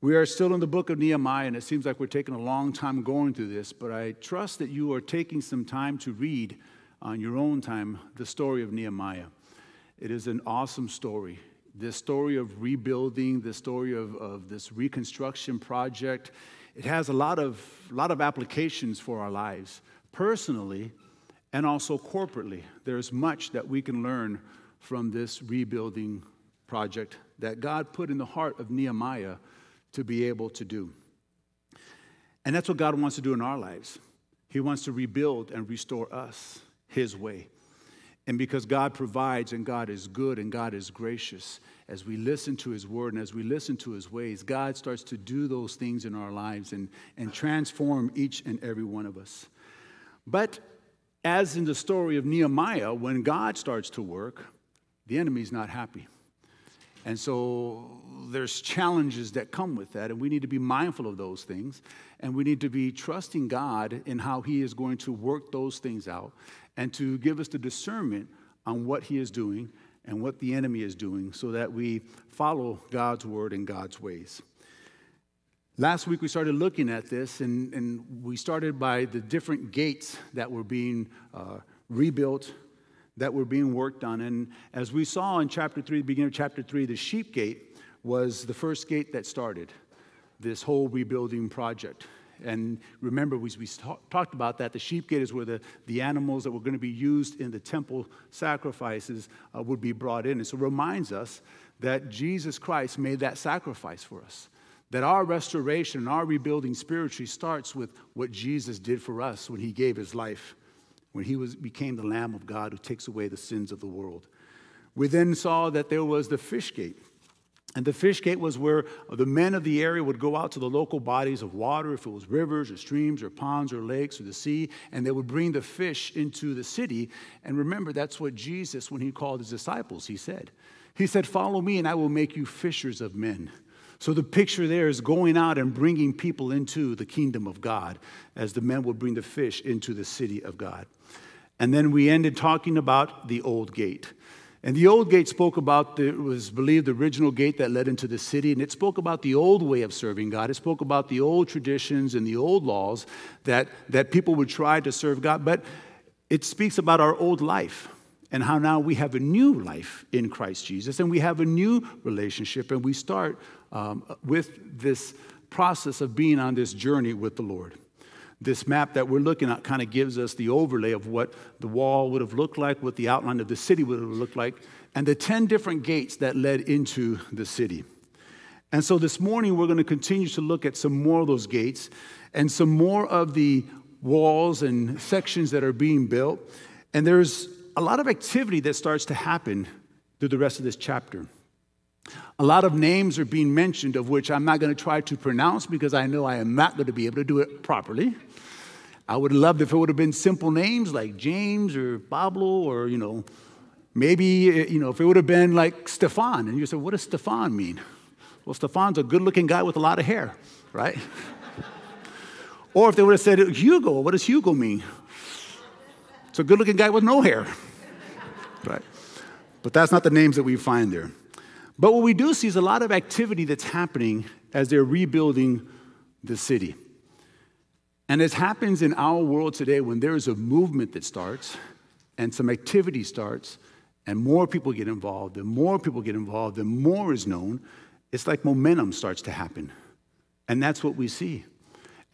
We are still in the book of Nehemiah, and it seems like we're taking a long time going through this, but I trust that you are taking some time to read on your own time the story of Nehemiah. It is an awesome story. This story of rebuilding, the story of, of this reconstruction project, it has a lot of, lot of applications for our lives, personally and also corporately. There's much that we can learn from this rebuilding project that God put in the heart of Nehemiah to be able to do. And that's what God wants to do in our lives. He wants to rebuild and restore us His way. And because God provides and God is good and God is gracious, as we listen to His word and as we listen to His ways, God starts to do those things in our lives and, and transform each and every one of us. But as in the story of Nehemiah, when God starts to work, the enemy's not happy. And so there's challenges that come with that, and we need to be mindful of those things. And we need to be trusting God in how He is going to work those things out and to give us the discernment on what He is doing and what the enemy is doing so that we follow God's word and God's ways. Last week we started looking at this, and, and we started by the different gates that were being uh, rebuilt that were being worked on. And as we saw in chapter 3, the beginning of chapter 3, the sheep gate was the first gate that started this whole rebuilding project. And remember, we, we talked about that. The sheep gate is where the, the animals that were going to be used in the temple sacrifices uh, would be brought in. And so it reminds us that Jesus Christ made that sacrifice for us. That our restoration, and our rebuilding spiritually starts with what Jesus did for us when he gave his life when he was, became the Lamb of God who takes away the sins of the world. We then saw that there was the fish gate. And the fish gate was where the men of the area would go out to the local bodies of water, if it was rivers or streams or ponds or lakes or the sea, and they would bring the fish into the city. And remember, that's what Jesus, when he called his disciples, he said. He said, Follow me, and I will make you fishers of men. So the picture there is going out and bringing people into the kingdom of God as the men would bring the fish into the city of God. And then we ended talking about the old gate. And the old gate spoke about, the, it was believed, the original gate that led into the city. And it spoke about the old way of serving God. It spoke about the old traditions and the old laws that, that people would try to serve God. But it speaks about our old life and how now we have a new life in Christ Jesus and we have a new relationship. And we start um, with this process of being on this journey with the Lord. This map that we're looking at kind of gives us the overlay of what the wall would have looked like, what the outline of the city would have looked like, and the 10 different gates that led into the city. And so this morning, we're going to continue to look at some more of those gates and some more of the walls and sections that are being built. And there's a lot of activity that starts to happen through the rest of this chapter. A lot of names are being mentioned, of which I'm not going to try to pronounce because I know I am not going to be able to do it properly. I would have loved if it would have been simple names like James or Pablo or, you know, maybe, eh, you know, if it would have been like Stefan. And you say, what does Stefan mean? Well, Stefan's a good looking guy with a lot of hair, right? or if they would have said Hugo, what does Hugo mean? It's a good looking guy with no hair, right? But that's not the names that we find there. But what we do see is a lot of activity that's happening as they're rebuilding the city. And as happens in our world today, when there is a movement that starts and some activity starts, and more people get involved, and more people get involved, and more is known, it's like momentum starts to happen. And that's what we see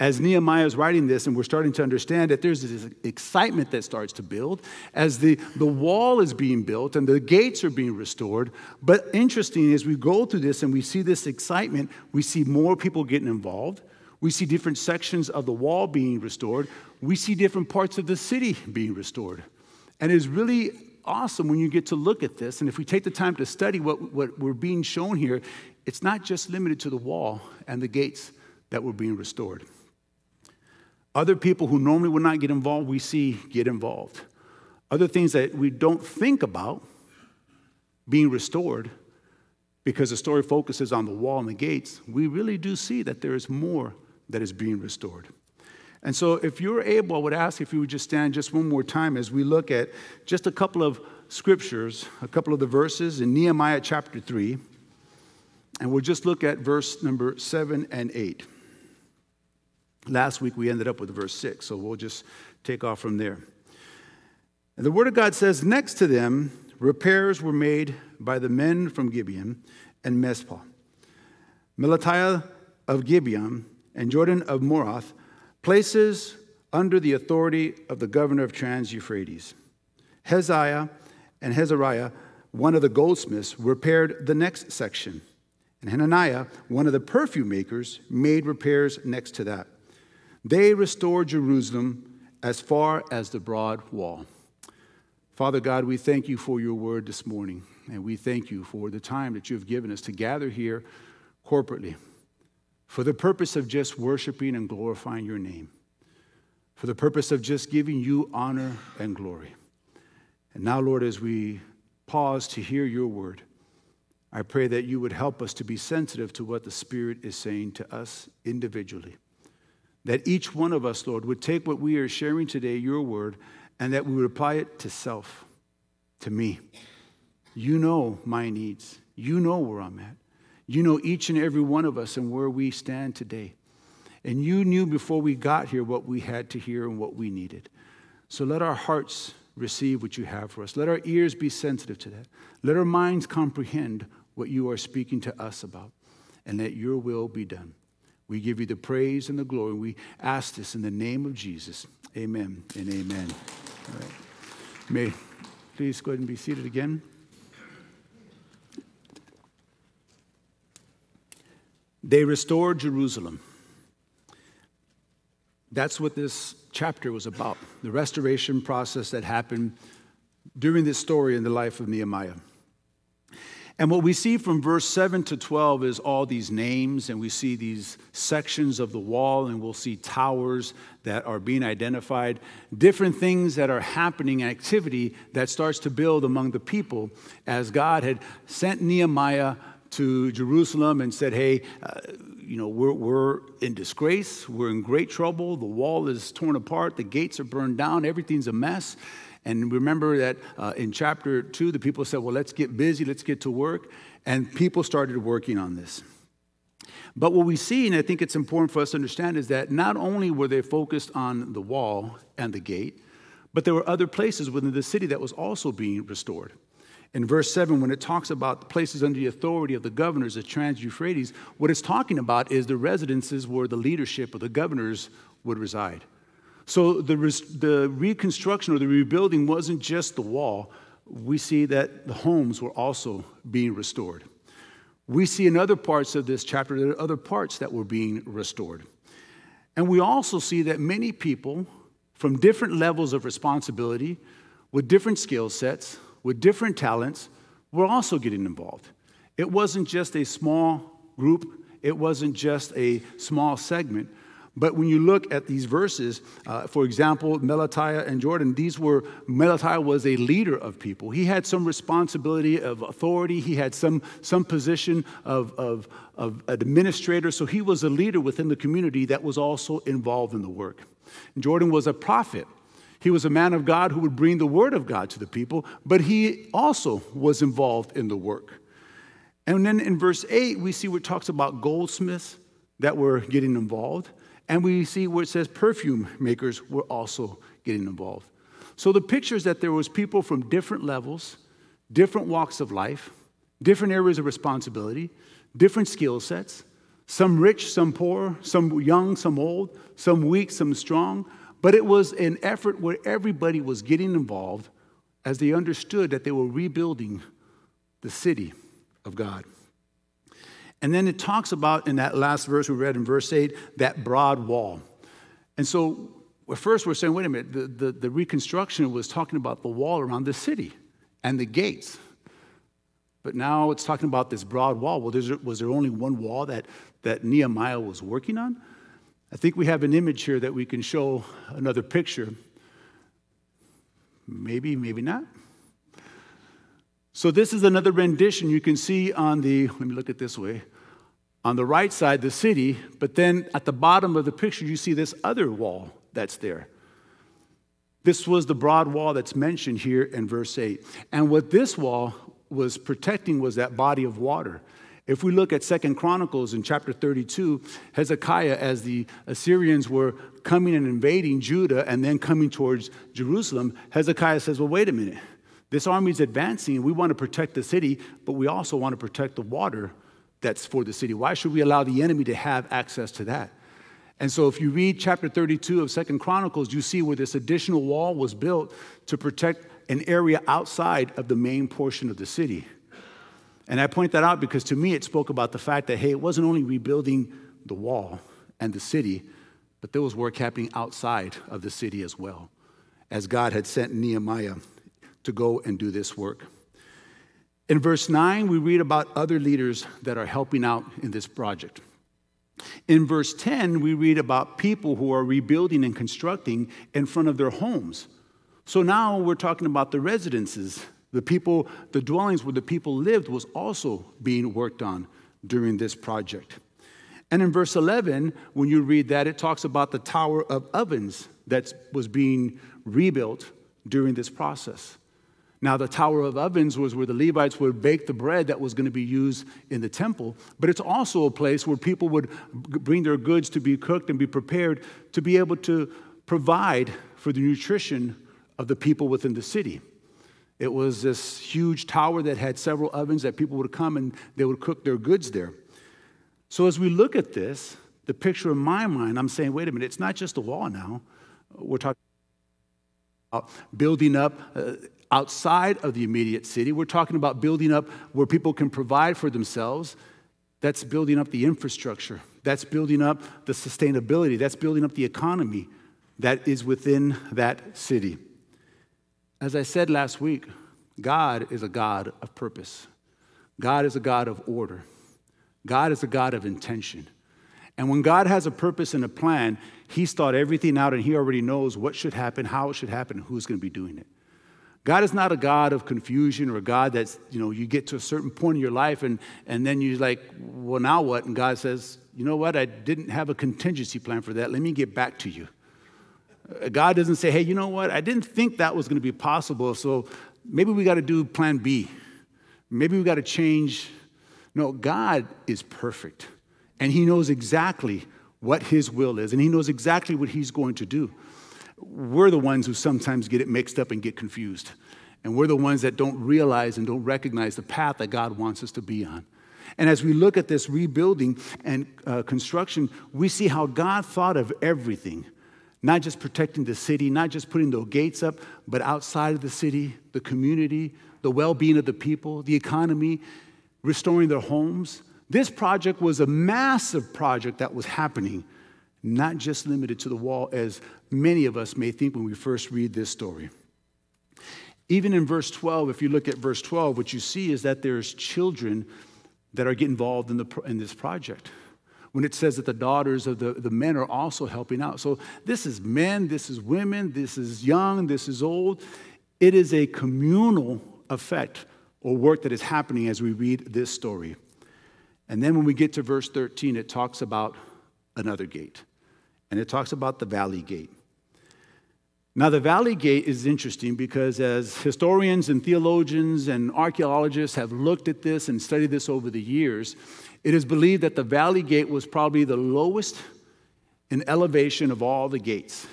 as Nehemiah is writing this, and we're starting to understand that there's this excitement that starts to build as the, the wall is being built and the gates are being restored. But interesting, as we go through this and we see this excitement, we see more people getting involved. We see different sections of the wall being restored. We see different parts of the city being restored. And it's really awesome when you get to look at this. And if we take the time to study what, what we're being shown here, it's not just limited to the wall and the gates that were being restored. Other people who normally would not get involved, we see get involved. Other things that we don't think about being restored because the story focuses on the wall and the gates, we really do see that there is more that is being restored. And so, if you're able, I would ask if you would just stand just one more time as we look at just a couple of scriptures, a couple of the verses in Nehemiah chapter 3. And we'll just look at verse number seven and eight. Last week we ended up with verse six, so we'll just take off from there. And the Word of God says, Next to them, repairs were made by the men from Gibeon and Mizpah. Melatiah of Gibeon and Jordan of Morath, places under the authority of the governor of Trans Euphrates. Heziah and Hezariah, one of the goldsmiths, repaired the next section. And Hananiah, one of the perfume makers, made repairs next to that. They restored Jerusalem as far as the broad wall. Father God, we thank you for your word this morning, and we thank you for the time that you have given us to gather here corporately for the purpose of just worshiping and glorifying your name, for the purpose of just giving you honor and glory. And now, Lord, as we pause to hear your word, I pray that you would help us to be sensitive to what the Spirit is saying to us individually. That each one of us, Lord, would take what we are sharing today, your word, and that we would apply it to self, to me. You know my needs. You know where I'm at. You know each and every one of us and where we stand today. And you knew before we got here what we had to hear and what we needed. So let our hearts receive what you have for us. Let our ears be sensitive to that. Let our minds comprehend what you are speaking to us about. And let your will be done. We give you the praise and the glory. We ask this in the name of Jesus. Amen and amen. All right. May please go ahead and be seated again. They restored Jerusalem. That's what this chapter was about the restoration process that happened during this story in the life of Nehemiah. And what we see from verse 7 to 12 is all these names, and we see these sections of the wall, and we'll see towers that are being identified, different things that are happening, activity that starts to build among the people as God had sent Nehemiah to Jerusalem and said, Hey, uh, you know, we're, we're in disgrace. We're in great trouble. The wall is torn apart. The gates are burned down. Everything's a mess. And remember that uh, in chapter two, the people said, Well, let's get busy. Let's get to work. And people started working on this. But what we see, and I think it's important for us to understand, is that not only were they focused on the wall and the gate, but there were other places within the city that was also being restored. In verse 7, when it talks about the places under the authority of the governors of Trans Euphrates, what it's talking about is the residences where the leadership of the governors would reside. So the, the reconstruction or the rebuilding wasn't just the wall, we see that the homes were also being restored. We see in other parts of this chapter, there are other parts that were being restored. And we also see that many people from different levels of responsibility, with different skill sets, with different talents were also getting involved. It wasn't just a small group, it wasn't just a small segment. But when you look at these verses, uh, for example, Melatiah and Jordan, these were, Melatiah was a leader of people. He had some responsibility of authority, he had some, some position of, of, of administrator, so he was a leader within the community that was also involved in the work. Jordan was a prophet. He was a man of God who would bring the word of God to the people, but he also was involved in the work. And then in verse 8, we see where it talks about goldsmiths that were getting involved. And we see where it says perfume makers were also getting involved. So the picture is that there was people from different levels, different walks of life, different areas of responsibility, different skill sets, some rich, some poor, some young, some old, some weak, some strong, but it was an effort where everybody was getting involved as they understood that they were rebuilding the city of God. And then it talks about in that last verse we read in verse 8 that broad wall. And so at first we're saying, wait a minute, the, the, the reconstruction was talking about the wall around the city and the gates. But now it's talking about this broad wall. Well, was there only one wall that, that Nehemiah was working on? I think we have an image here that we can show another picture. Maybe, maybe not. So, this is another rendition you can see on the, let me look at this way, on the right side, the city, but then at the bottom of the picture, you see this other wall that's there. This was the broad wall that's mentioned here in verse 8. And what this wall was protecting was that body of water. If we look at Second Chronicles in chapter 32, Hezekiah, as the Assyrians were coming and invading Judah and then coming towards Jerusalem, Hezekiah says, Well, wait a minute. This army is advancing, we want to protect the city, but we also want to protect the water that's for the city. Why should we allow the enemy to have access to that? And so if you read chapter 32 of Second Chronicles, you see where this additional wall was built to protect an area outside of the main portion of the city. And I point that out because to me it spoke about the fact that, hey, it wasn't only rebuilding the wall and the city, but there was work happening outside of the city as well, as God had sent Nehemiah to go and do this work. In verse 9, we read about other leaders that are helping out in this project. In verse 10, we read about people who are rebuilding and constructing in front of their homes. So now we're talking about the residences. The people, the dwellings where the people lived was also being worked on during this project. And in verse 11, when you read that, it talks about the Tower of Ovens that was being rebuilt during this process. Now, the Tower of Ovens was where the Levites would bake the bread that was going to be used in the temple, but it's also a place where people would bring their goods to be cooked and be prepared to be able to provide for the nutrition of the people within the city. It was this huge tower that had several ovens that people would come and they would cook their goods there. So, as we look at this, the picture in my mind, I'm saying, wait a minute, it's not just a wall now. We're talking about building up uh, outside of the immediate city. We're talking about building up where people can provide for themselves. That's building up the infrastructure. That's building up the sustainability. That's building up the economy that is within that city. As I said last week, God is a God of purpose. God is a God of order. God is a God of intention. And when God has a purpose and a plan, He's thought everything out and He already knows what should happen, how it should happen, who's going to be doing it. God is not a God of confusion or a God that's, you know, you get to a certain point in your life and, and then you're like, well, now what? And God says, you know what? I didn't have a contingency plan for that. Let me get back to you. Uh, God doesn't say, hey, you know what? I didn't think that was going to be possible, so maybe we got to do plan B. Maybe we got to change. No, God is perfect, and He knows exactly what His will is, and He knows exactly what He's going to do we're the ones who sometimes get it mixed up and get confused. And we're the ones that don't realize and don't recognize the path that God wants us to be on. And as we look at this rebuilding and uh, construction, we see how God thought of everything not just protecting the city, not just putting the gates up, but outside of the city, the community, the well being of the people, the economy, restoring their homes. This project was a massive project that was happening not just limited to the wall, as many of us may think when we first read this story. Even in verse 12, if you look at verse 12, what you see is that there's children that are getting involved in, the, in this project. When it says that the daughters of the, the men are also helping out. So this is men, this is women, this is young, this is old. It is a communal effect or work that is happening as we read this story. And then when we get to verse 13, it talks about another gate and it talks about the Valley Gate. Now, the Valley Gate is interesting because as historians and theologians and archaeologists have looked at this and studied this over the years, it is believed that the Valley Gate was probably the lowest in elevation of all the gates.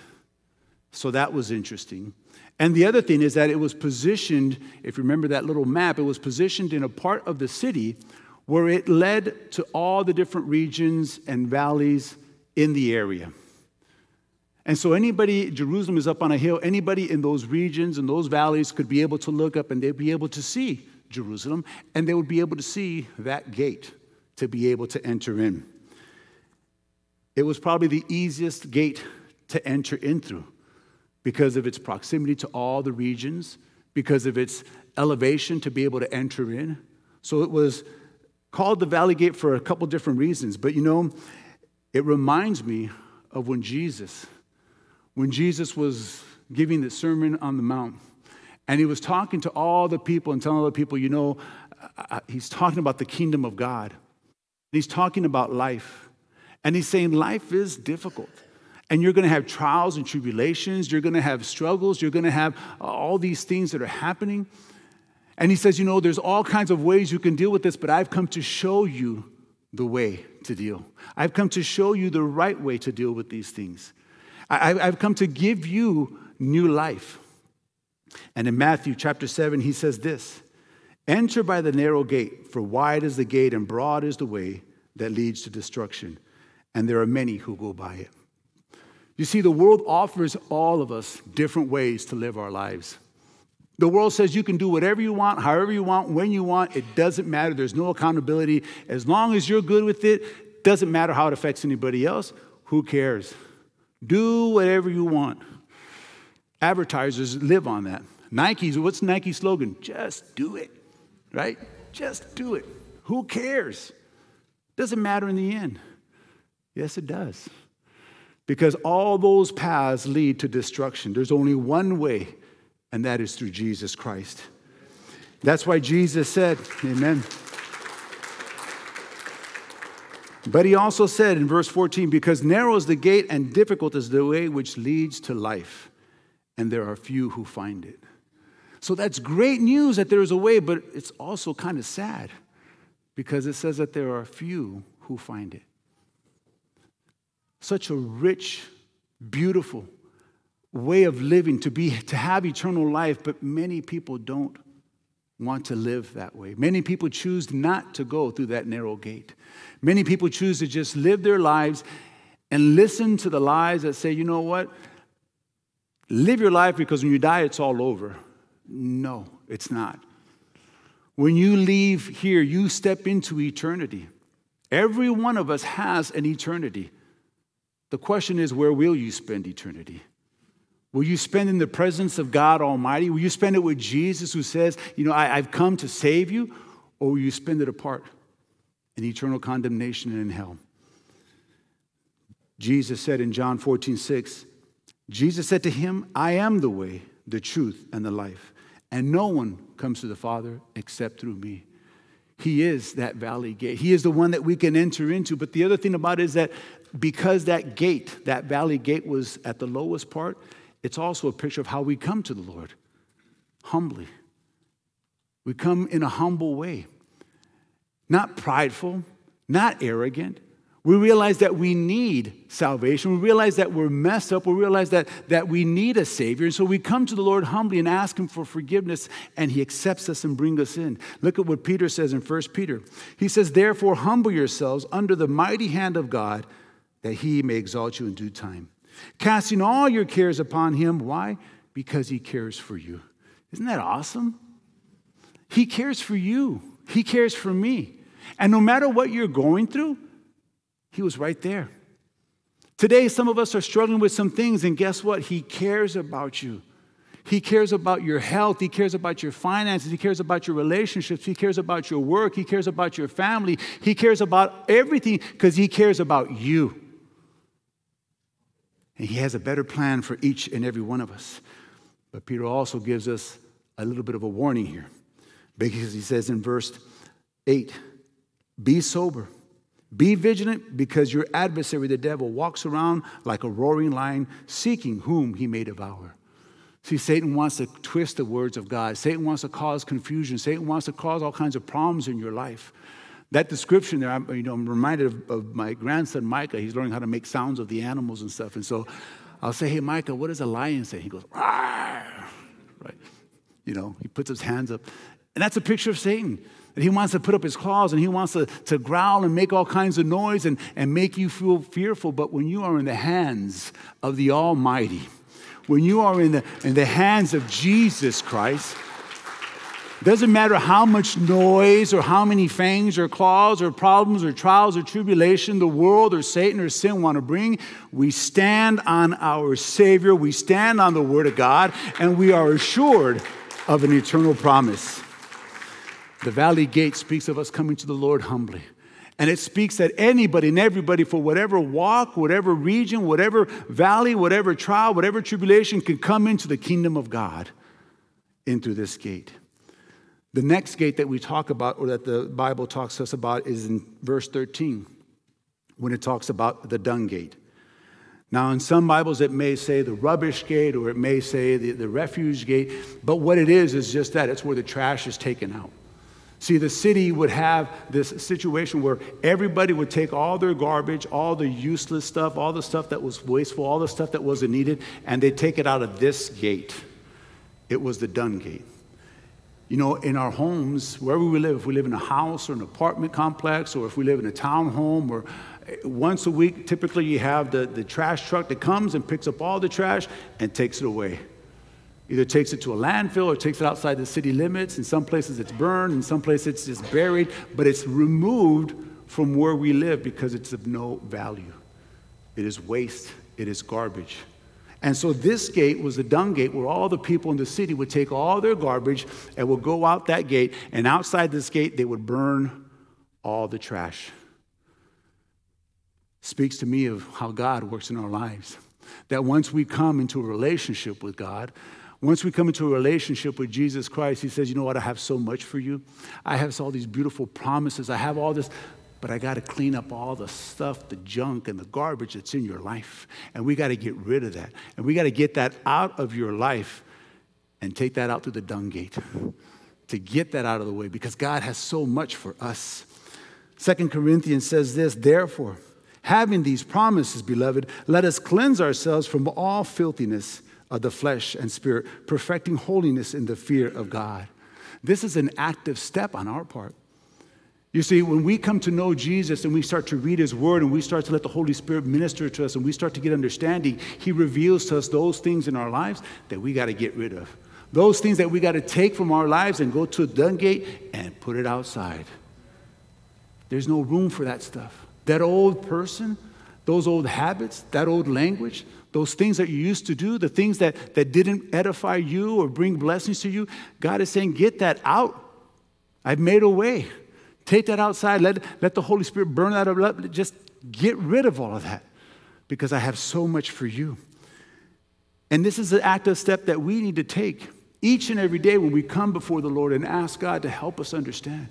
So that was interesting. And the other thing is that it was positioned, if you remember that little map, it was positioned in a part of the city where it led to all the different regions and valleys in the area. And so, anybody, Jerusalem is up on a hill, anybody in those regions and those valleys could be able to look up and they'd be able to see Jerusalem, and they would be able to see that gate to be able to enter in. It was probably the easiest gate to enter in through because of its proximity to all the regions, because of its elevation to be able to enter in. So, it was called the Valley Gate for a couple different reasons. But you know, it reminds me of when Jesus when Jesus was giving the Sermon on the Mount. And he was talking to all the people and telling all the people, you know, uh, uh, he's talking about the kingdom of God. He's talking about life. And he's saying life is difficult. And you're going to have trials and tribulations. You're going to have struggles. You're going to have all these things that are happening. And he says, You know, there's all kinds of ways you can deal with this, but I've come to show you the way to deal. I've come to show you the right way to deal with these things. I, have come to give you new life. And in Matthew chapter 7, he says this Enter by the narrow gate, for wide is the gate and broad is the way that leads to destruction, and there are many who go by it. You see, the world offers all of us different ways to live our lives. The world says you can do whatever you want, however you want, when you want. It doesn't matter. There's no accountability. As long as you're good with it, doesn't matter how it affects anybody else. Who cares? Do whatever you want. Advertisers live on that. Nike's, what's Nike's slogan? Just do it, right? Just do it. Who cares? Doesn't matter in the end. Yes, it does. Because all those paths lead to destruction. There's only one way, and that is through Jesus Christ. That's why Jesus said, Amen. But he also said in verse 14, because narrow is the gate and difficult is the way which leads to life, and there are few who find it. So that's great news that there is a way, but it's also kind of sad because it says that there are few who find it. Such a rich, beautiful way of living to be to have eternal life, but many people don't want to live that way. Many people choose not to go through that narrow gate. Many people choose to just live their lives and listen to the lies that say, you know what? Live your life because when you die, it's all over. No, it's not. When you leave here, you step into eternity. Every one of us has an eternity. The question is, where will you spend eternity? Will you spend in the presence of God Almighty? Will you spend it with Jesus who says, You know, I, have come to save you? Or will you spend it apart in eternal condemnation and in hell? Jesus said in John 14, 6, Jesus said to him, I am the way, the truth, and the life. And no one comes to the Father except through me. He is that valley gate. He is the one that we can enter into. But the other thing about it is that because that gate, that valley gate, was at the lowest part, it's also a picture of how we come to the Lord humbly. We come in a humble way, not prideful, not arrogant, we realize that we need salvation. We realize that we're messed up. We realize that, that we need a Savior. And so we come to the Lord humbly and ask Him for forgiveness, and He accepts us and brings us in. Look at what Peter says in 1 Peter. He says, Therefore, humble yourselves under the mighty hand of God, that He may exalt you in due time. Casting all your cares upon Him. Why? Because He cares for you. Isn't that awesome? He cares for you, He cares for me. And no matter what you're going through, he was right there. Today, some of us are struggling with some things, and guess what? He cares about you. He cares about your health. He cares about your finances. He cares about your relationships. He cares about your work. He cares about your family. He cares about everything because He cares about you. And He has a better plan for each and every one of us. But Peter also gives us a little bit of a warning here because he says in verse 8 Be sober. Be vigilant because your adversary, the devil, walks around like a roaring lion, seeking whom he may devour. See, Satan wants to twist the words of God. Satan wants to cause confusion. Satan wants to cause all kinds of problems in your life. That description there, I'm, you know, I'm reminded of, of my grandson Micah. He's learning how to make sounds of the animals and stuff. And so I'll say, "Hey, Micah, what does a lion say?" He goes, "Rawr!" Right? You know, he puts his hands up, and that's a picture of Satan. That he wants to put up his claws and he wants to, to growl and make all kinds of noise and, and make you feel fearful. But when you are in the hands of the Almighty, when you are in the, in the hands of Jesus Christ, doesn't matter how much noise or how many fangs or claws or problems or trials or tribulation the world or Satan or sin want to bring, we stand on our Savior, we stand on the Word of God, and we are assured of an eternal promise. The valley gate speaks of us coming to the Lord humbly. And it speaks that anybody and everybody, for whatever walk, whatever region, whatever valley, whatever trial, whatever tribulation, can come into the kingdom of God into this gate. The next gate that we talk about, or that the Bible talks to us about, is in verse 13 when it talks about the dung gate. Now, in some Bibles, it may say the rubbish gate or it may say the, the refuge gate, but what it is is just that it's where the trash is taken out. See, the city would have this situation where everybody would take all their garbage, all the useless stuff, all the stuff that was wasteful, all the stuff that wasn't needed, and they'd take it out of this gate. It was the dung gate. You know, in our homes, wherever we live, if we live in a house or an apartment complex, or if we live in a townhome, or eh, once a week, typically you have the, the trash truck that comes and picks up all the trash and takes it away either takes it to a landfill or takes it outside the city limits. In some places it's burned, in some places it's just buried, but it's removed from where we live because it's of no value. It is waste, it is garbage. And so this gate was the dung gate where all the people in the city would take all their garbage and would go out that gate, and outside this gate they would burn all the trash. Speaks to me of how God works in our lives. That once we come into a relationship with God, once we come into a relationship with Jesus Christ, He says, You know what? I have so much for you. I have all these beautiful promises. I have all this, but I got to clean up all the stuff, the junk, and the garbage that's in your life. And we got to get rid of that. And we got to get that out of your life and take that out through the dung gate to get that out of the way because God has so much for us. Second Corinthians says this, therefore, having these promises, beloved, let us cleanse ourselves from all filthiness of the flesh and spirit, perfecting holiness in the fear of God. This is an active step on our part. You see, when we come to know Jesus and we start to read his word and we start to let the Holy Spirit minister to us and we start to get understanding, he reveals to us those things in our lives that we got to get rid of. Those things that we got to take from our lives and go to a dung gate and put it outside. There's no room for that stuff. That old person, those old habits, that old language, those things that you used to do, the things that, that didn't edify you or bring blessings to you, God is saying, get that out. I've made a way. Take that outside. Let, let the Holy Spirit burn that up. Just get rid of all of that because I have so much for you. And this is an active step that we need to take each and every day when we come before the Lord and ask God to help us understand.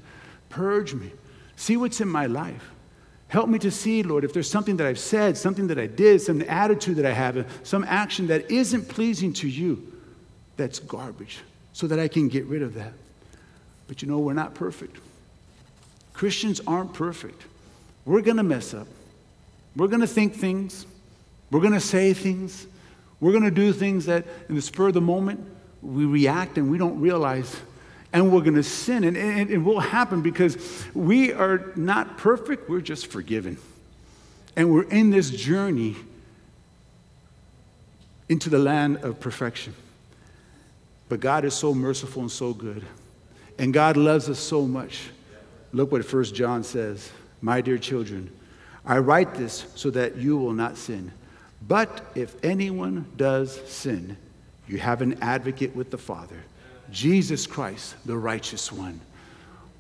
Purge me. See what's in my life. Help me to see, Lord, if there's something that I've said, something that I did, some attitude that I have, some action that isn't pleasing to you, that's garbage, so that I can get rid of that. But you know, we're not perfect. Christians aren't perfect. We're going to mess up. We're going to think things. We're going to say things. We're going to do things that, in the spur of the moment, we react and we don't realize and we're going to sin. And, and, it will happen because we are not perfect, we're just forgiven. And we're in this journey into the land of perfection. But God is so merciful and so good. And God loves us so much. Look what First John says My dear children, I write this so that you will not sin. But if anyone does sin, you have an advocate with the Father Jesus Christ, the righteous one.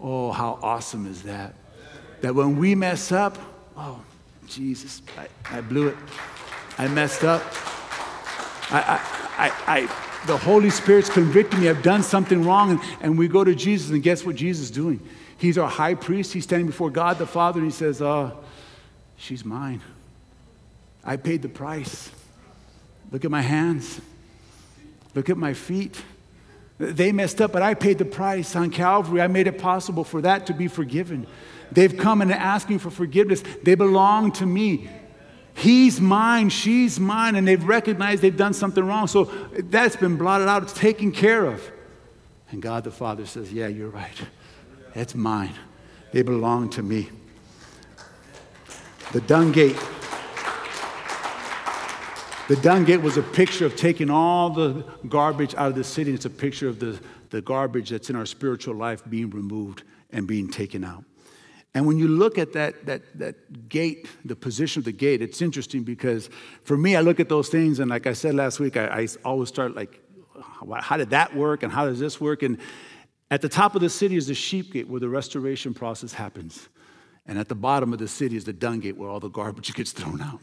Oh, how awesome is that? That when we mess up, oh, Jesus, I, I blew it. I messed up. I, I, I, the Holy Spirit's convicting me. I've done something wrong. And, and we go to Jesus, and guess what Jesus is doing? He's our high priest. He's standing before God the Father, and he says, Oh, she's mine. I paid the price. Look at my hands. Look at my feet. They messed up, but I paid the price on Calvary. I made it possible for that to be forgiven. They've come and asking for forgiveness. They belong to me. He's mine, she's mine, and they've recognized they've done something wrong. So that's been blotted out, it's taken care of. And God the Father says, Yeah, you're right. That's mine. They belong to me. The dung gate the dung gate was a picture of taking all the garbage out of the city. It's a picture of the, the garbage that's in our spiritual life being removed and being taken out. And when you look at that, that, that gate, the position of the gate, it's interesting because for me, I look at those things, and like I said last week, I, I always start like, how did that work and how does this work? And at the top of the city is the sheep gate where the restoration process happens. And at the bottom of the city is the dung gate where all the garbage gets thrown out.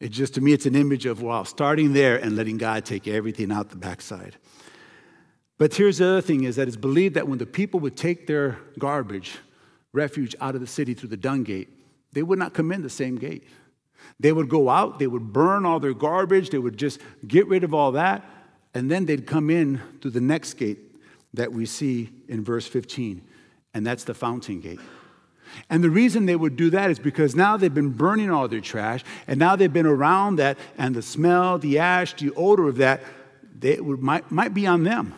It just, to me, it's an image of, wow, starting there and letting God take everything out the backside. But here's the other thing is that it's believed that when the people would take their garbage, refuge out of the city through the dung gate, they would not come in the same gate. They would go out, they would burn all their garbage, they would just get rid of all that, and then they'd come in through the next gate that we see in verse 15, and that's the fountain gate. And the reason they would do that is because now they've been burning all their trash, and now they've been around that, and the smell, the ash, the odor of that, they would, might, might be on them.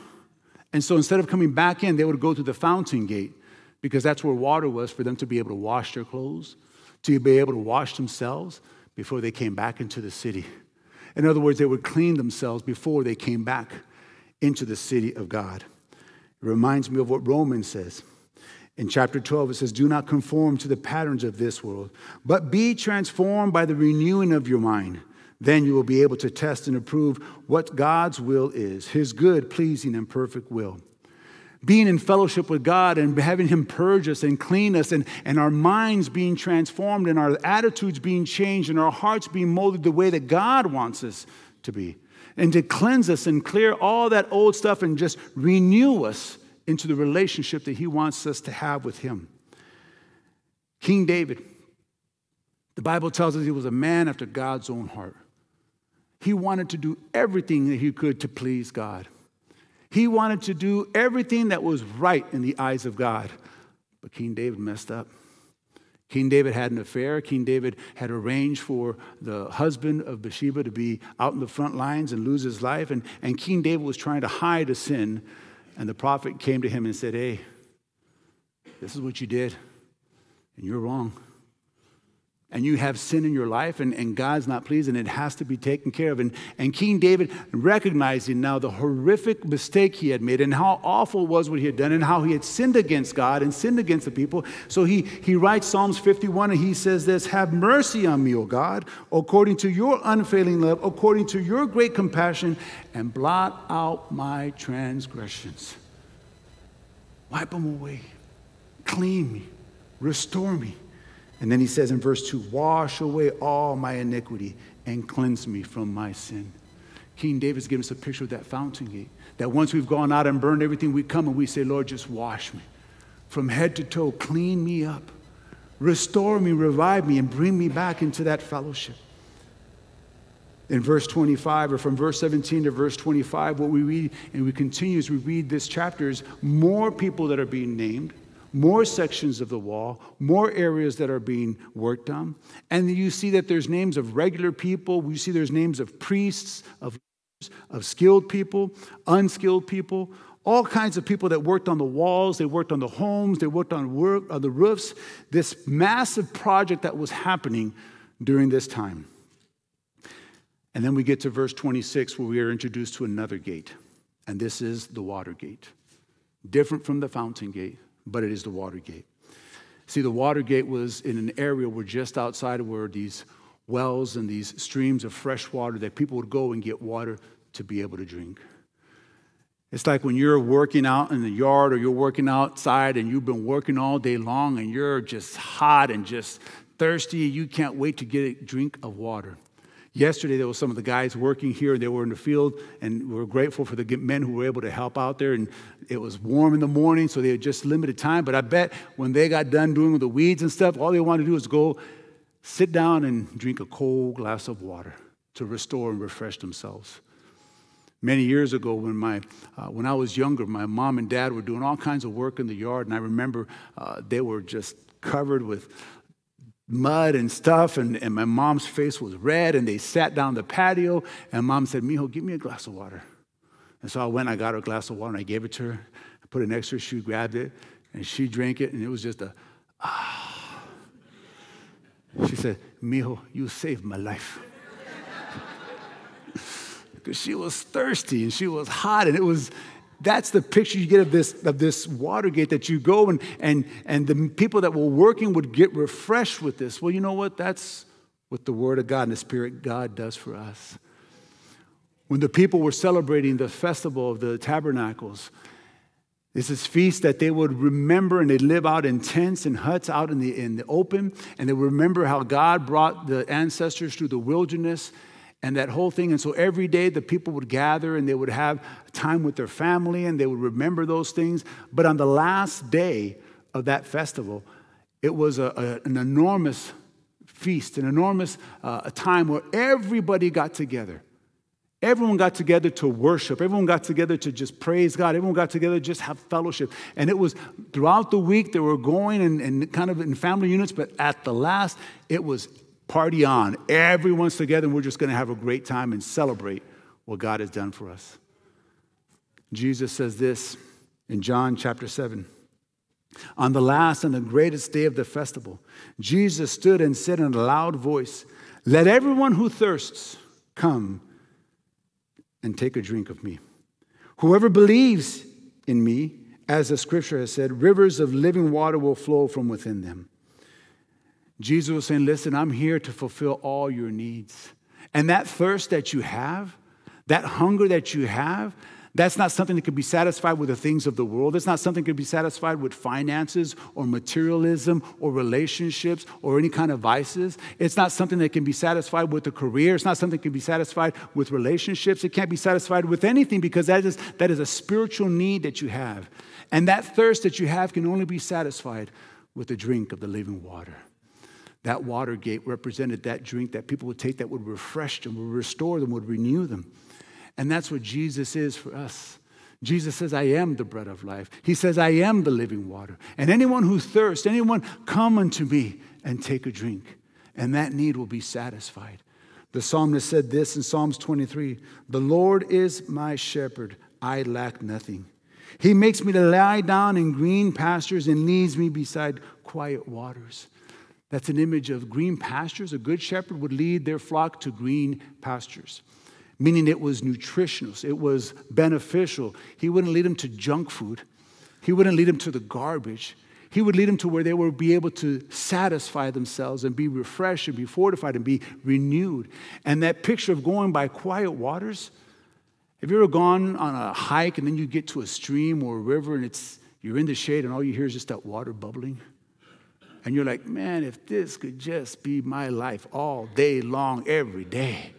And so instead of coming back in, they would go to the fountain gate because that's where water was for them to be able to wash their clothes, to be able to wash themselves before they came back into the city. In other words, they would clean themselves before they came back into the city of God. It reminds me of what Romans says. In chapter 12, it says, Do not conform to the patterns of this world, but be transformed by the renewing of your mind. Then you will be able to test and approve what God's will is, his good, pleasing, and perfect will. Being in fellowship with God and having Him purge us and clean us, and, and our minds being transformed, and our attitudes being changed, and our hearts being molded the way that God wants us to be and to cleanse us and clear all that old stuff and just renew us into the relationship that He wants us to have with Him. King David, the Bible tells us he was a man after God's own heart. He wanted to do everything that he could to please God. He wanted to do everything that was right in the eyes of God. But King David messed up. King David had an affair. King David had arranged for the husband of Bathsheba to be out in the front lines and lose his life. And, and King David was trying to hide a sin. And the prophet came to him and said, Hey, this is what you did, and you're wrong and you have sin in your life and, and God's not pleased and it has to be taken care of. And, and King David, recognizing now the horrific mistake he had made and how awful was what he had done and how he had sinned against God and sinned against the people. So he, he writes Psalms 51 and he says this Have mercy on me, O God, according to your unfailing love, according to your great compassion, and blot out my transgressions. Wipe them away, clean me, restore me. And then he says in verse 2 Wash away all my iniquity and cleanse me from my sin. King David's giving us a picture of that fountain gate. That once we've gone out and burned everything, we come and we say, Lord, just wash me from head to toe, clean me up, restore me, revive me, and bring me back into that fellowship. In verse 25, or from verse 17 to verse 25, what we read, and we continue as we read this chapter, is more people that are being named more sections of the wall, more areas that are being worked on. And you see that there's names of regular people, we see there's names of priests, of, of skilled people, unskilled people, all kinds of people that worked on the walls, they worked on the homes, they worked on, work, on the roofs. This massive project that was happening during this time. And then we get to verse 26 where we are introduced to another gate. And this is the water gate. Different from the fountain gate, but it is the Watergate. See, the Watergate was in an area where just outside of where these wells and these streams of fresh water that people would go and get water to be able to drink. It's like when you're working out in the yard or you're working outside and you've been working all day long and you're just hot and just thirsty, and you can't wait to get a drink of water. Yesterday, there was some of the guys working here. They were in the field, and we are grateful for the men who were able to help out there. And it was warm in the morning, so they had just limited time. But I bet when they got done doing the weeds and stuff, all they wanted to do was go sit down and drink a cold glass of water to restore and refresh themselves. Many years ago, when, my, uh, when I was younger, my mom and dad were doing all kinds of work in the yard, and I remember uh, they were just covered with mud and stuff, and, and my mom's face was red, and they sat down the patio, and mom said, Mijo, give me a glass of water. And so I went, I got her a glass of water, and I gave it to her. I put it next to her, she grabbed it, and she drank it, and it was just a, ah. She said, Mijo, you saved my life. because she was thirsty, and she was hot, and it was, that's the picture you get of this, of this Watergate that you go and, and, and the people that were working would get refreshed with this. Well, you know what? That's what the Word of God and the Spirit God does for us. When the people were celebrating the festival of the tabernacles, this is feast that they would remember and they live out in tents and huts out in the, in the open. And they remember how God brought the ancestors through the wilderness and that whole thing. And so every day the people would gather and they would have time with their family and they would remember those things. But on the last day of that festival, it was a, a, an enormous feast, an enormous uh, time where everybody got together. Everyone got together to worship. Everyone got together to just praise God. Everyone got together to just have fellowship. And it was throughout the week they were going and, and kind of in family units, but at the last, it was party on. Everyone's together and we're just going to have a great time and celebrate what God has done for us. Jesus says this in John chapter 7. On the last and the greatest day of the festival, Jesus stood and said in a loud voice, Let everyone who thirsts come and take a drink of me. Whoever believes in me, as the scripture has said, rivers of living water will flow from within them. Jesus was saying, Listen, I'm here to fulfill all your needs. And that thirst that you have, that hunger that you have, that's not something that can be satisfied with the things of the world. It's not something that can be satisfied with finances or materialism or relationships or any kind of vices. It's not something that can be satisfied with a career. It's not something that can be satisfied with relationships. It can't be satisfied with anything because that is, that is a spiritual need that you have. And that thirst that you have can only be satisfied with the drink of the living water. That water gate represented that drink that people would take that would refresh them, would restore them, would renew them. And that's what Jesus is for us. Jesus says, I am the bread of life. He says, I am the living water. And anyone who thirsts, anyone come unto me and take a drink, and that need will be satisfied. The psalmist said this in Psalms 23 The Lord is my shepherd, I lack nothing. He makes me to lie down in green pastures and leads me beside quiet waters. That's an image of green pastures. A good shepherd would lead their flock to green pastures meaning it was nutritional, it was beneficial. He wouldn't lead them to junk food, he wouldn't lead them to the garbage. He would lead them to where they would be able to satisfy themselves and be refreshed and be fortified and be renewed. And that picture of going by quiet waters, have you ever gone on a hike and then you get to a stream or a river and it's you're in the shade and all you hear is just that water bubbling? And you're like, man, if this could just be my life all day long, every day.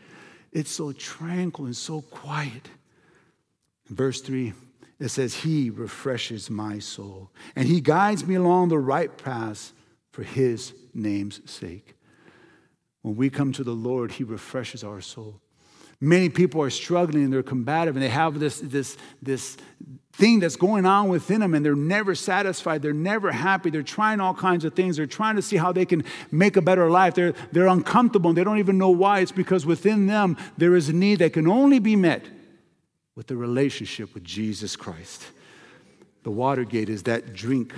It's so tranquil and so quiet. Verse 3, it says, He refreshes my soul, and He guides me along the right path for His name's sake. When we come to the Lord, He refreshes our soul. Many people are struggling and they're combative and they have this, this, this thing that's going on within them and they're never satisfied. They're never happy. They're trying all kinds of things. They're trying to see how they can make a better life. They're, they're uncomfortable and they don't even know why. It's because within them there is a need that can only be met with the relationship with Jesus Christ. The water gate is that drink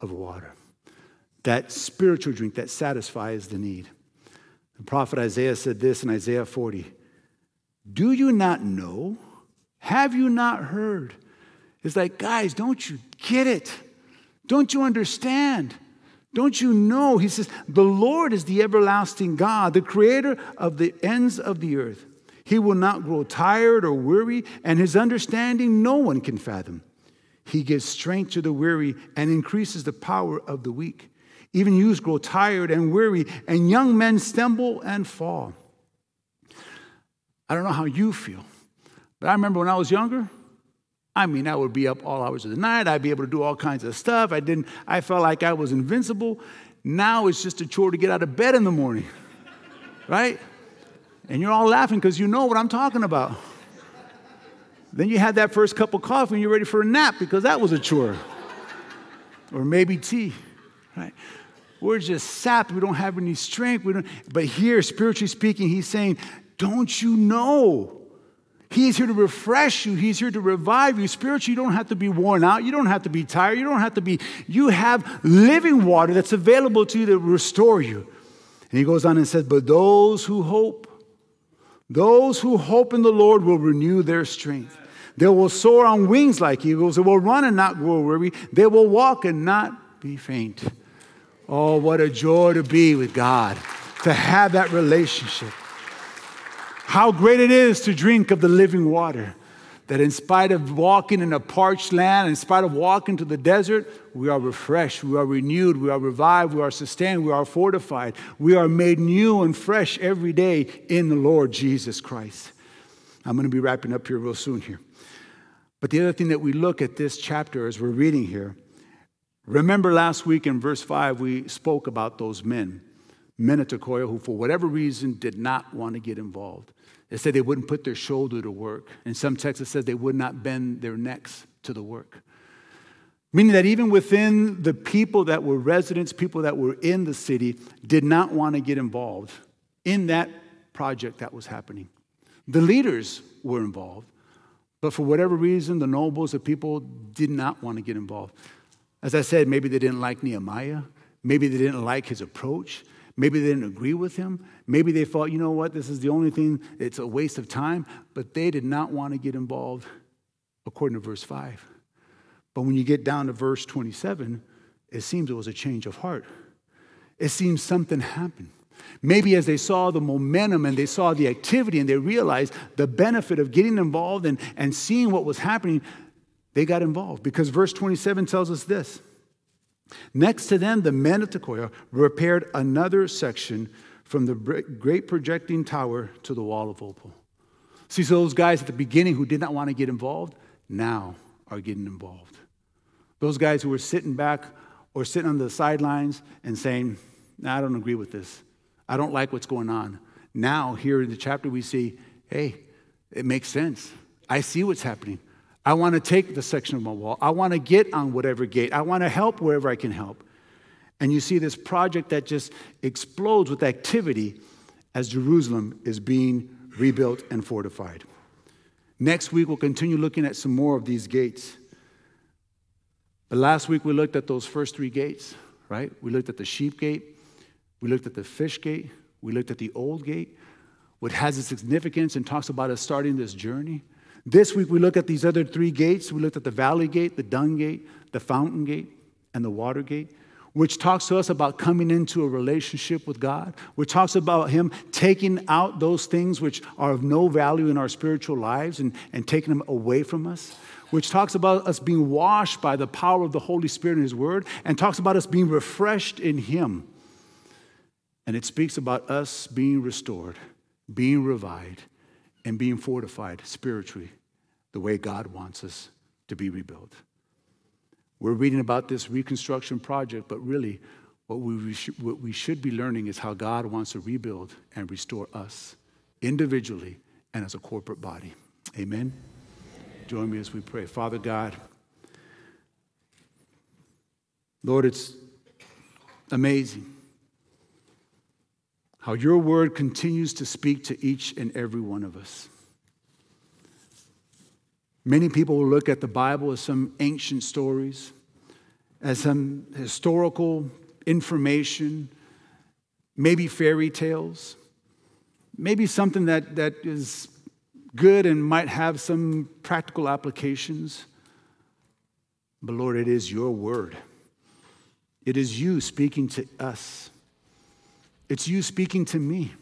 of water, that spiritual drink that satisfies the need. The prophet Isaiah said this in Isaiah 40. Do you not know? Have you not heard? It's like, guys, don't you get it? Don't you understand? Don't you know? He says, The Lord is the everlasting God, the creator of the ends of the earth. He will not grow tired or weary, and his understanding no one can fathom. He gives strength to the weary and increases the power of the weak. Even youths grow tired and weary, and young men stumble and fall. I don't know how you feel, but I remember when I was younger, I mean, I would be up all hours of the night. I'd be able to do all kinds of stuff. I didn't, I felt like I was invincible. Now it's just a chore to get out of bed in the morning, right? And you're all laughing because you know what I'm talking about. Then you had that first cup of coffee and you're ready for a nap because that was a chore. or maybe tea, right? We're just sapped. We don't have any strength. We don't, but here, spiritually speaking, he's saying, don't you know? He is here to refresh you. He's here to revive you. Spiritually, you don't have to be worn out. You don't have to be tired. You don't have to be, you have living water that's available to you to restore you. And he goes on and says, But those who hope, those who hope in the Lord will renew their strength. They will soar on wings like eagles. They will run and not grow weary. They will walk and not be faint. Oh, what a joy to be with God, to have that relationship. How great it is to drink of the living water. That in spite of walking in a parched land, in spite of walking to the desert, we are refreshed, we are renewed, we are revived, we are sustained, we are fortified. We are made new and fresh every day in the Lord Jesus Christ. I'm going to be wrapping up here real soon here. But the other thing that we look at this chapter as we're reading here, remember last week in verse 5, we spoke about those men men of Tekoa, who for whatever reason did not want to get involved. They said they wouldn't put their shoulder to work. In some texts, it says they would not bend their necks to the work. Meaning that even within the people that were residents, people that were in the city, did not want to get involved in that project that was happening. The leaders were involved, but for whatever reason, the nobles, the people did not want to get involved. As I said, maybe they didn't like Nehemiah. Maybe they didn't like his approach. Maybe they didn't agree with him. Maybe they thought, you know what, this is the only thing, it's a waste of time. But they did not want to get involved, according to verse 5. But when you get down to verse 27, it seems it was a change of heart. It seems something happened. Maybe as they saw the momentum and they saw the activity and they realized the benefit of getting involved and, and seeing what was happening, they got involved. Because verse 27 tells us this Next to them, the men of Tekoa repaired another section from the great projecting tower to the wall of Ophel. See, so those guys at the beginning who did not want to get involved now are getting involved. Those guys who were sitting back or sitting on the sidelines and saying, nah, I don't agree with this. I don't like what's going on. Now, here in the chapter, we see, hey, it makes sense. I see what's happening. I want to take the section of my wall. I want to get on whatever gate. I want to help wherever I can help. And you see this project that just explodes with activity as Jerusalem is being rebuilt and fortified. Next week, we'll continue looking at some more of these gates. But last week, we looked at those first three gates, right? We looked at the sheep gate, we looked at the fish gate, we looked at the old gate, what has its significance and talks about us starting this journey. This week we look at these other three gates. We looked at the valley gate, the dung gate, the fountain gate, and the water gate, which talks to us about coming into a relationship with God, which talks about Him taking out those things which are of no value in our spiritual lives and, and taking them away from us, which talks about us being washed by the power of the Holy Spirit in His Word, and talks about us being refreshed in Him. And it speaks about us being restored, being revived, and being fortified spiritually the way God wants us to be rebuilt. We're reading about this reconstruction project, but really, what we, what we should be learning is how God wants to rebuild and restore us individually and as a corporate body. Amen. Join me as we pray. Father God, Lord, it's amazing how your word continues to speak to each and every one of us. Many people will look at the Bible as some ancient stories, as some historical information, maybe fairy tales, maybe something that, that is good and might have some practical applications. But Lord, it is your word. It is you speaking to us. It's you speaking to me.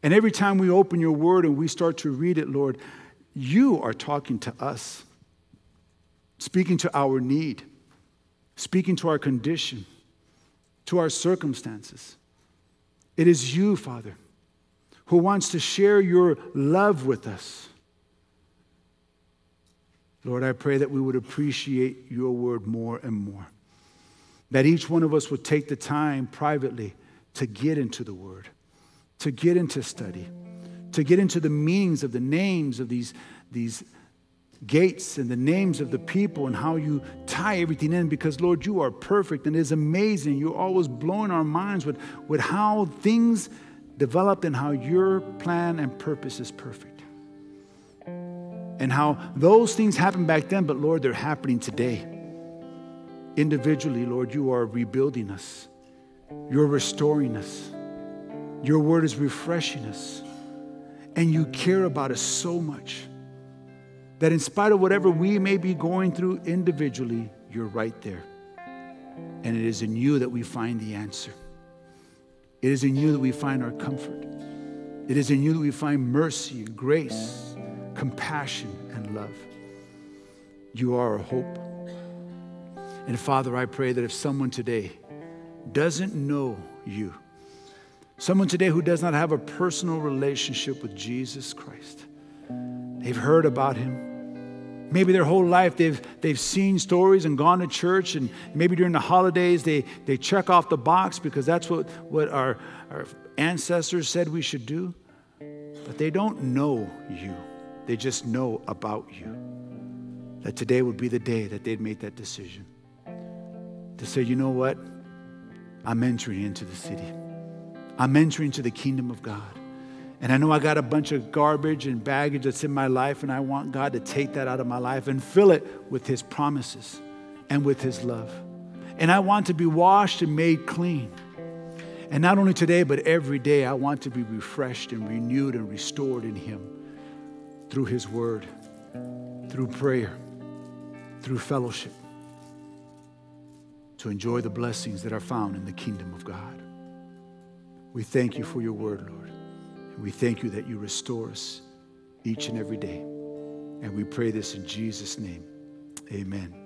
And every time we open your word and we start to read it, Lord, you are talking to us, speaking to our need, speaking to our condition, to our circumstances. It is you, Father, who wants to share your love with us. Lord, I pray that we would appreciate your word more and more. That each one of us would take the time privately to get into the Word, to get into study, to get into the meanings of the names of these, these gates and the names of the people and how you tie everything in because, Lord, you are perfect and it is amazing. You're always blowing our minds with, with how things developed and how your plan and purpose is perfect. And how those things happened back then, but Lord, they're happening today. Individually, Lord, you are rebuilding us. You're restoring us. Your word is refreshing us. And you care about us so much that in spite of whatever we may be going through individually, you're right there. And it is in you that we find the answer. It is in you that we find our comfort. It is in you that we find mercy, grace, compassion, and love. You are our hope. And Father, I pray that if someone today doesn't know you, someone today who does not have a personal relationship with Jesus Christ, they've heard about him, Maybe their whole life they've, they've seen stories and gone to church, and maybe during the holidays they, they check off the box because that's what, what our, our ancestors said we should do. But they don't know you, they just know about you. That today would be the day that they'd make that decision to say, you know what? I'm entering into the city, I'm entering into the kingdom of God. And I know I got a bunch of garbage and baggage that's in my life, and I want God to take that out of my life and fill it with His promises and with His love. And I want to be washed and made clean. And not only today, but every day, I want to be refreshed and renewed and restored in Him through His Word, through prayer, through fellowship, to enjoy the blessings that are found in the kingdom of God. We thank you for your word, Lord. And We thank you that you restore us each and every day. And we pray this in Jesus' name. Amen.